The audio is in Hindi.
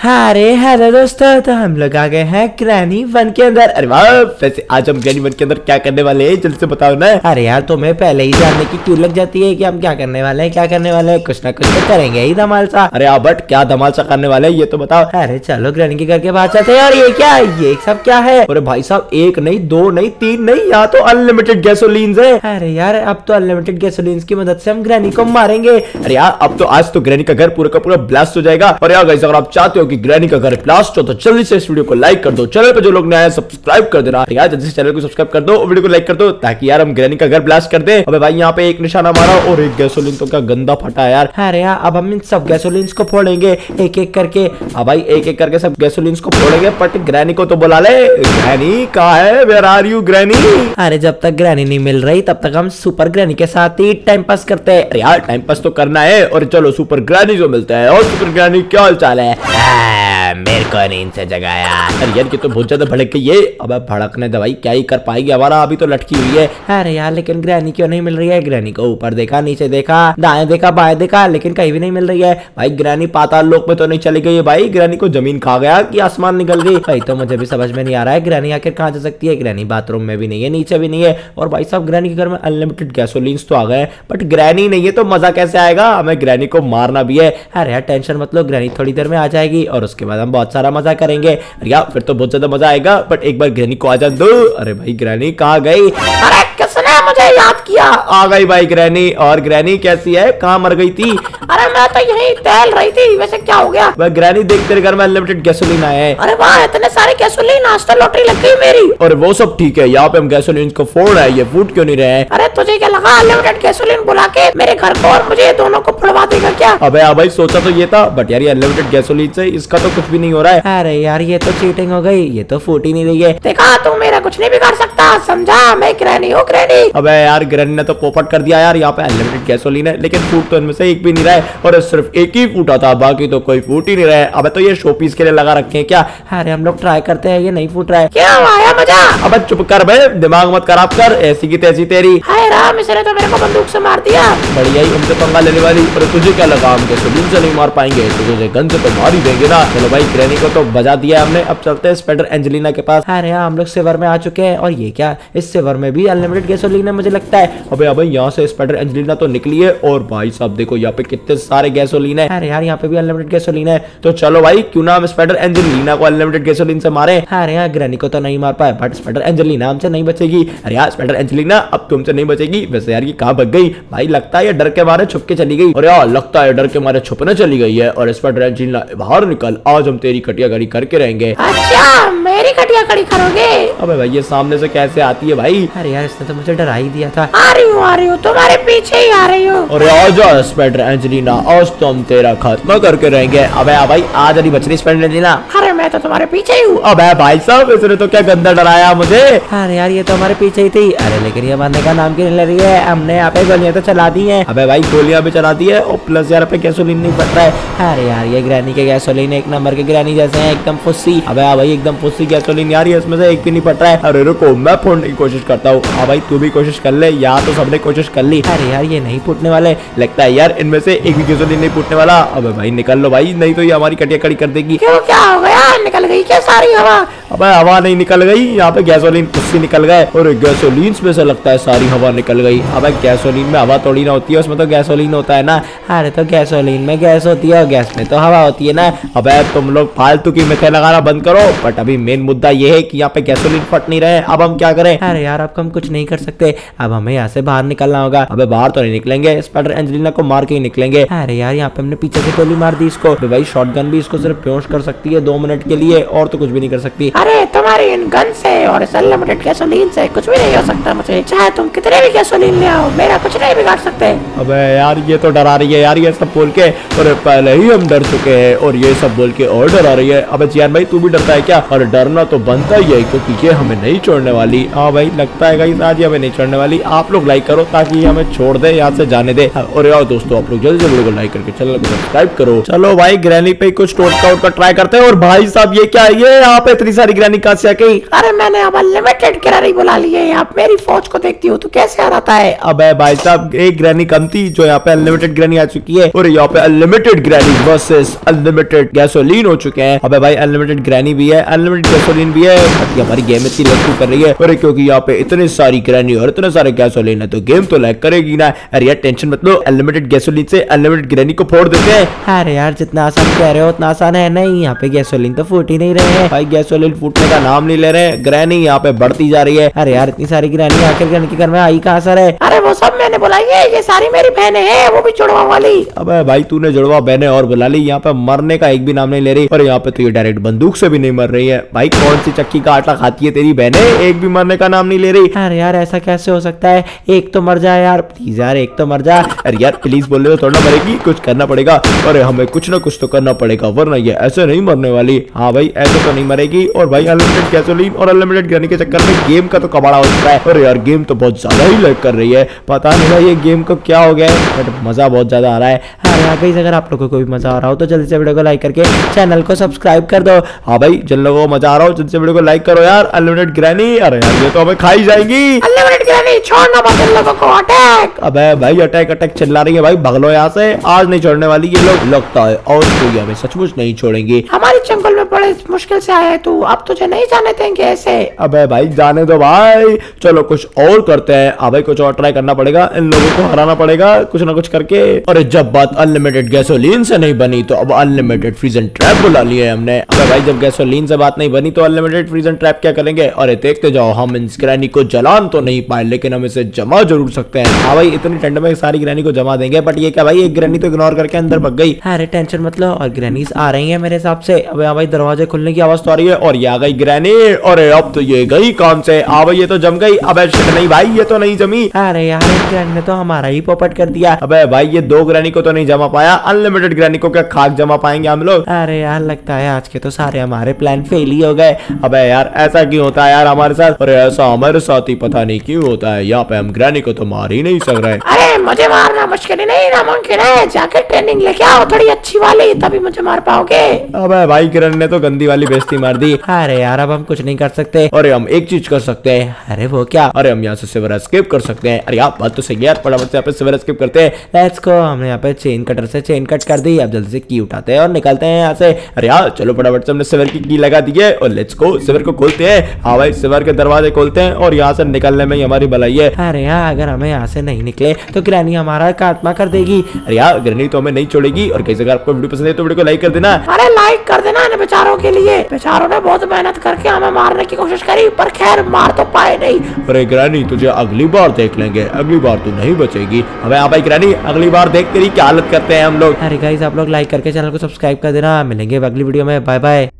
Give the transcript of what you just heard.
अरे हेलो दोस्तों तो हम लोग आ गए हैं ग्रैनी वन के अंदर। अरे वाह, वैसे आज हम ग्रैनी वन के अंदर क्या करने वाले हैं, जल्दी से बताओ ना। अरे यार तुम्हें पहले ही जानने की क्यों लग जाती है कि हम क्या करने वाले हैं, क्या करने वाले हैं? कुछ ना कुछ तो करेंगे ही धमाल सा अरे बट क्या धमाल सा करने वाले ये तो बताओ। अरे चलो, ग्रैनी के घर के बाहर चलते और ये क्या, ये सब क्या है? अरे भाई साहब, एक नहीं, दो नहीं, तीन नहीं, यहाँ तो अनलिमिटेड गैसोलीन है। अरे यार, अब तो अनलिमिटेड गैसोलीन की मदद से हम ग्रैनी को मारेंगे। अरे यार, अब तो आज तो ग्रैनी का घर पूरा का पूरा ब्लास्ट हो जाएगा। और यार अगर आप चाहते हो कि ग्रैनी का घर ब्लास्ट हो तो जल्दी से इस वीडियो को लाइक कर दो। चैनल पर जो लोग नया सब्सक्राइब कर देना। यार, जल्दी से चैनल को सब्सक्राइब कर दो वीडियो को लाइक कर दो ताकि यार हम ग्रैनी का घर ब्लास्ट कर दे। अबे भाई, यहाँ पे एक निशाना मारा और एक गैसोलीन तो क्या गंदा फटा यार। अरे यार, अब हम इन सब गैसोलीन को फोड़ेंगे। एक एक करके। अब भाई, एक एक करके सब गैसोलिन को फोड़ेंगे बट ग्रैनी को तो बुला ले। ग्रैनी, कहा है? Where are you granny? अरे जब तक ग्रैनी नहीं मिल रही, तब तक हम सुपर ग्रैनी के साथ ही टाइम पास करते हैं। यार टाइम पास तो करना है और चलो सुपर ग्रैनी जो मिलता है। और सुपर ग्रैनी क्या हाल चाल है? Bye. मेरे को नींद से जगाया। अरे यार, ये तो बहुत ज़्यादा भड़क गई है। अब भड़कने दवाई क्या ही कर पाएगी? हमारा अभी तो लटकी हुई है। अरे यार, लेकिन ग्रैनी क्यों नहीं मिल रही है? ग्रैनी को ऊपर देखा, नीचे देखा, दाएँ देखा, बाएँ देखा, लेकिन कहीं भी नहीं मिल रही है। भाई, ग्रैनी पाताल लोक में तो नहीं चली गई है भाई। ग्रैनी को ज़मीन खा गया कि आसमान निकल गई। भाई तो मुझे भी समझ में नहीं आ रहा है ग्रहणी आखिर कहाँ जा सकती है? ग्रैनी बाथरूम में भी नहीं है, नीचे भी नहीं है। और भाई साहब, ग्रैनी के घर में अनलिमिटेड गैसोलीन तो आ गए बट ग्रहणी नहीं है तो मज़ा कैसे आएगा? हमें ग्रैनी को मारना भी है। अरे यार टेंशन मतलब ग्रहणी थोड़ी देर में आ जाएगी और उसके बाद हम बहुत सारा मज़ा करेंगे। या फिर तो बहुत ज़्यादा मज़ा आएगा बट एक बार ग्रैनी को आ जा दो। अरे भाई ग्रहणी कहा गई? अरे मुझे याद किया। आ गई भाई ग्रैनी और ग्रैनी कैसी है? कहाँ मर गई थी? अरे मैं तो यही टहल रही थी वैसे क्या हो गया? वह ग्रैनी देख तेरे घर में अनलिमिटेड गैसोलीन आया है। अरे वाह इतने सारे गैसोलीन आज तो लॉटरी लग गई मेरी। और वो सब ठीक है यहाँ पे हम गैसोलीन को फोड़ रहे हैं ये फूट क्यों नहीं रहे हैं? अरे तुझे क्या लगा अनलिमिटेड गैसोलीन बुला के मेरे घर को और मुझे दोनों को फुड़वा देगा क्या? अबे हाँ भाई सोचा तो ये था बट यार ये अनलिमिटेड गैसोलीन से इसका तो कुछ भी नहीं हो रहा है। अरे यार ये तो चीटिंग हो गई ये तो फूट ही नहीं रही है। देखा तू मेरा कुछ नहीं बिगाड़ सकता समझा? मैं ग्रैनी हूँ ग्रैनी। अबे यार ग्रैनी ने तो पोपट कर दिया यार, यहाँ पे अनलिमिटेड गैसोलीन है, लेकिन फूट तो इनमें से एक भी नहीं रहा है, और सिर्फ़ एक ही फूटा था बाकी तो कोई फूट ही नहीं रहा है। अब तो ये शोपीस के लिए लगा रखे हैं क्या? अरे हम लोग ट्राई करते हैं, ये नहीं फूट रहा है। क्या आया मज़ा? अब चुप कर भाई दिमाग मत खराब कर, ऐसी की तैसी तेरी। राम, इसने तो मेरे को बंदूक से मार दिया। बढ़िया ही हमसे पंगा लेने वाली, पर तुझे क्या लगा, हम गैसोलीन से नहीं मार पाएँगे तो तुझे गन से तो मार ही देंगे ना। चलो भाई ग्रैनी को तो बजा दिया हमने, अब चलते हैं स्पेडर एंजेलिना के पास। अरे हम लोग सिवर में आ चुके हैं, और ये क्या? इस सिवर में भी अनलिमिटेड है मुझे लगता है। अबे अबे यहाँ से स्पेडर एंजेलिना तो निकली है और भाई साहब देखो यहाँ पे कितने सारे गैसोलीन है। अरे यार यहाँ पे भी अनलिमिटेड गैसोलीन है। तो चलो भाई क्यों ना हम स्पाइडर एंजेलिना को अनलिमिटेड गैसोलीन से मारे। अरे यार ग्रैनी को तो नहीं मार पाए बट स्पाइडर एंजेलिना हमसे नहीं बचेगी। अरे यार स्पाइडर एंजेलिना अब तुमसे नहीं बचेगी। वैसे यार ये कहाँ भग गई? भाई लगता है ये डर के मारे छुप के चली गई। और यार लगता है डर के मारे छुपने चली गई है और स्पाइडर एंजेलिना बाहर निकल। आज हम तेरी कटिया गाड़ी करके रहेंगे। अच्छा मेरी कटिया कड़ी करोगे? अबे भाई ये सामने से कैसे आती है भाई? अरे यार इसने तो मुझे डरा ही दिया था। आ रही हूँ आ रही हूँ तुम्हारे पीछे ही आ रही हूँ। अरे आजा स्पाइडर एंजेलिना आज तो हम तेरा खत्म करके रहेंगे। अबे भाई आज नहीं बच रही स्पाइडर एंजेलिना अरे मैं तो तुम्हारे पीछे ही हूँ। अबे भाई साहब इसने तो क्या गंदा डराया मुझे? अरे यार ये तो हमारे पीछे ही थी। अरे लेकिन ये मरने का नाम क्यों नहीं ले रही है? हमने यहाँ पे गोलियाँ तो चला दी है। अबे भाई गोलियाँ भी चला दी है और प्लस यार पे गैसोलीन नहीं पड़ रहा है। अरे यार ये ग्रैनी के गैसोलीन एक नंबर के ग्रैनी जैसे हैं एकदम फुस्सी। अबे भाई एकदम फुस्सी गैसोलीन यार इसमें से एक भी नहीं पड़ रहा है। अरे रुको मैं फोड़ने की कोशिश करता हूँ। हाँ भाई तू भी कोशिश कर ले, या तो सबने कोशिश कर ली। अरे यार, ये नहीं फूटने वाले। लगता है यार, इनमें से एक भी गैसोलीन नहीं फूटने वाला। अब भाई, निकल लो भाई, नहीं तो ये हमारी कटिया कड़ी कर देगी। क्यों, क्या हो गया? निकल गई क्या सारी हवा? अब हवा नहीं निकल गई यहाँ पे गैसोलीन खुद निकल गए और गैसोलीन में से लगता है सारी हवा निकल गई। अब गैसोलीन में हवा थोड़ी ना होती है उसमें तो गैसोलीन होता है ना। अरे तो गैसोलीन में गैस होती है और गैस में तो हवा होती है ना। अब तुम लोग फालतू की मिठाई लगाना बंद करो बट अभी मेन मुद्दा ये है कि यहाँ पे गैसोलीन फट नहीं रहे। अब हम क्या करें? अरे यार अब हम कुछ नहीं कर सकते। अब हमें यहाँ से बाहर निकलना होगा। अब बाहर तो नहीं निकलेंगे स्पाइडर एंजेलिना को मार के ही निकलेंगे। अरे यार यहाँ पे हमने पीछे से गोली मार दी इसको। भाई शॉर्ट भी इसको सिर्फ़ बेहोश कर सकती है दो मिनट के लिए और तो कुछ भी नहीं कर सकती। अरे, तुम्हारी इन गन से और इस अनलिमिटेड गैसोलीन से कुछ भी नहीं हो सकता मुझे। चाहे तुम कितने भी गैसोलीन ले आओ, मेरा कुछ नहीं बिगाड़ सकते। अबे यार, ये तो डरा रही है यार, ये सब बोल के। और पहले ही हम डर चुके हैं और ये सब बोल के और डरा रही है। अबे जियान भाई, तू भी डरता है क्या? और डरना तो बनता ही है, क्योंकि ये हमें नहीं छोड़ने वाली। हाँ भाई, लगता है आज ये हमें नहीं छोड़ने वाली। आप लोग लाइक करो ताकि हमें छोड़ दे, यहाँ से जाने दे। और यार दोस्तों, आप लोग जल्दी वीडियो को लाइक करके चैनल को सब्सक्राइब करो। चलो भाई ग्रैनी पे कुछ टोटका उटका ट्राई करते हैं। और भाई साहब, ये क्या है? ये यहाँ पे इतनी सारी सारी ग्रैनी कहाँ से आ गई अरे मैंने अब अनलिमिटेड गिरारी बुला ली है। आप मेरी फौज को देखती हो तो कैसे हराता है? अबे भाई साहब एक ग्रैनी कम थी जो यहाँ पे अनलिमिटेड ग्रैनी आ चुकी है और यहाँ पे unlimited granny versus unlimited gasoline हो चुके हैं। अबे भाई अनलिमिटेड ग्रैनी भी है अनलिमिटेड गैसोलीन भी है। हमारी गेम इतनी लग कर रही है और क्योंकि यहाँ पे इतने सारी ग्रैनी और इतने सारे गैसोलीन है तो गेम तो लैग करेगी ना। अरे यार टेंशन मत लो अनलिमिटेड गैसोलीन से अनलिमिटेड ग्रैनी को फोड़ देते हैं। अरे यार जितना आसान कह रहे हो उतना आसान है। नहीं यहाँ पे गैसोलीन तो फूट ही नहीं रहे हैं। भाई गैसोलीन फूटने का नाम नहीं ले रहे ग्रहणी यहाँ पे बढ़ती जा रही है। अरे यार इतनी सारी गिरानी आखिर के घर में आई कहाँ सर है? अरे वो सब मैंने बुलाई है ये सारी मेरी बहनें हैं वो भी जुड़वा वाली। अबे भाई तूने जुड़वा बहने और बुला ली। यहाँ पे मरने का एक भी नाम नहीं ले रही। और यहाँ पे तो ये डायरेक्ट बंदूक से भी नहीं मर रही है। भाई कौन सी चक्की का आटा खाती है तेरी बहने? एक भी मरने का नाम नहीं ले रही। अरे यार ऐसा कैसे हो सकता है? एक तो मर जाए यार प्लीज़ यार एक तो मर जा। अरे यार प्लीज़ बोल रहे थोड़ा मरेगी कुछ करना पड़ेगा। अरे हमें कुछ ना कुछ तो करना पड़ेगा वरना ये ऐसे नहीं मरने वाली। हाँ भाई ऐसे तो नहीं मरेगी। और भाई अनलिमिटेड गैसोलीन और अनलिमिटेड गिरने के चक्कर में गेम का तो कबाड़ा हो चुका है। अरे यार गेम तो बहुत ज़्यादा ही लग कर रही है। पता नहीं भाई ये गेम को क्या हो गया है बट मज़ा बहुत ज़्यादा आ रहा है। अरे यार गाइस अगर आप लोगों को भी मज़ा आ रहा हो तो जल्दी से वीडियो को लाइक करके चैनल को सब्सक्राइब कर दो। हाँ भाई जिन लोगों को मज़ा आ रहा हो जल्दी से वीडियो को लाइक करो यार। अनलिमिटेड ग्रैनी अरे यार ये तो हमें खाई जाएँगी। अनलिमिटेड गिरानी छोड़ना मत इन लोगों को अटैक अबे भाई अटैक अटैक चिल्ला रही है भाई भगलो यहाँ से। आज नहीं छोड़ने वाली ये लोग। लगता है और कोई हमें सचमुच नहीं छोड़ेंगे। हमारे जंगल में बड़े मुश्किल से आया है तू अब तुझे नहीं जाने देंगे ऐसे। अबे भाई जाने दो भाई। चलो कुछ और करते हैं। अब कुछ और ट्राई करना पड़ेगा। इन लोगों को हराना पड़ेगा कुछ ना कुछ करके। और जब बात अनलिमिटेड गैसोलीन से नहीं बनी तो अब अनलिमिटेड फ्रीजन ट्रैप बुला लिया है हमने। अबे भाई जब गैसोलीन से बात नहीं बनी तो अनलिमिटेड फ्रीजन ट्रैप क्या करेंगे? अरे देखते जाओ हम इन ग्रैनी को जलान तो नहीं पाए लेकिन हम इसे जमा ज़रूर सकते हैं। हाँ भाई इतनी ठंड में सारी ग्रैनी को जमा देंगे बट ये क्या भाई एक ग्रैनी तो इग्नोर करके अंदर भग गई। अरे टेंशन मतलब और ग्रैनीज आ रही है मेरे हिसाब से। अब यहाँ भाई दरवाजे खुलने की आवाज़ तो आ रही है और ये आ गई ग्रैनी और अब तो ये गई काम से। भाई ये तो जम गई। अब नहीं भाई ये तो नहीं जमी। अरे यार ग्रैनी ने तो हमारा ही पोपट कर दिया। अबे भाई ये दो ग्रैनी को तो नहीं जमा पाया। अनलिमिटेड ग्रैनी को क्या खाक जमा पाएँगे हम लोग? अरे यार लगता है आज के तो सारे हमारे प्लान फेल ही हो गए। अबे यार ऐसा क्यों होता है यार हमारे साथ? अरे ऐसा हमारे साथ ही पता नहीं क्यों होता है। यहाँ पे हम ग्रैनी को तो मार ही नहीं सक रहे। अरे मुझे मारना मुश्किल नहीं नामुमकिन है जाकर ट्रेनिंग लेके आओ थोड़ी अच्छी वाली तभी मुझे मार पाओगे। अब भाई किरण ने तो गंदी वाली बेस्ती मार दी। अरे यार, अब हम कुछ नहीं कर सकते। अरे हम एक चीज़ कर सकते हैं। अरे वो क्या? अरे हम यहाँ से सिवर स्किप कर सकते हैं। अरे यार बात तो सही है सिवर स्किप करते हैं। लेट्स गो हमने यहाँ पे चेन कटर से चेन कट कर दी। अब जल्दी से की उठाते हैं और निकलते हैं यहाँ से। अरे यार चलो फटाफट से हमने सिवर की की लगा दी है और लेट्स गो सिवर को खोलते हैं। हाँ भाई, सिवर के दरवाजे खोलते हैं और यहाँ से निकलने में ही हमारी भलाई है। अरे यार अगर हमें यहाँ से नहीं निकले तो ग्रैनी हमारा काटमा कर देगी। अरे यार ग्रैनी तो हमें नहीं छोड़ेगी और कैसे अगर आपको वीडियो पसंद है तो वीडियो को लाइक कर देना। अरे लाइक कर देना बेचारों के लिए। बेचारों ने बहुत मेहनत करके हमें मारने की कोशिश करी पर खैर मार तो पाए नहीं। अरे ग्रैनी तुझे अगली बार देख लेंगे। अगली बार तू नहीं बचेगी। हमें यहाँ भाई ग्रैनी अगली बार देख तेरी क्या हालत करते हैं हम लोग। अरे गाइस आप लोग लाइक करके चैनल को सब्सक्राइब कर देना। मिलेंगे अगली वीडियो में। Bye bye